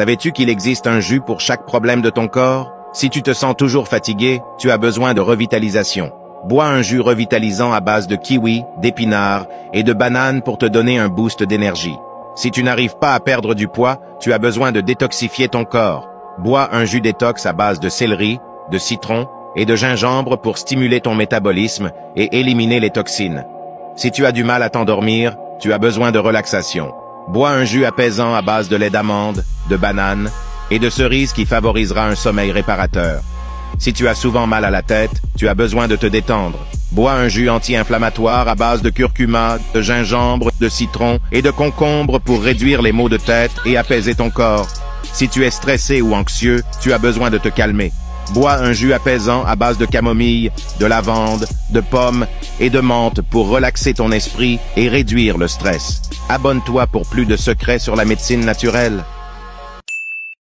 Savais-tu qu'il existe un jus pour chaque problème de ton corps? Si tu te sens toujours fatigué, tu as besoin de revitalisation. Bois un jus revitalisant à base de kiwi, d'épinards et de bananes pour te donner un boost d'énergie. Si tu n'arrives pas à perdre du poids, tu as besoin de détoxifier ton corps. Bois un jus détox à base de céleri, de citron et de gingembre pour stimuler ton métabolisme et éliminer les toxines. Si tu as du mal à t'endormir, tu as besoin de relaxation. Bois un jus apaisant à base de lait d'amande, de banane et de cerise qui favorisera un sommeil réparateur. Si tu as souvent mal à la tête, tu as besoin de te détendre. Bois un jus anti-inflammatoire à base de curcuma, de gingembre, de citron et de concombre pour réduire les maux de tête et apaiser ton corps. Si tu es stressé ou anxieux, tu as besoin de te calmer. Bois un jus apaisant à base de camomille, de lavande, de pommes et de menthe pour relaxer ton esprit et réduire le stress. Abonne-toi pour plus de secrets sur la médecine naturelle.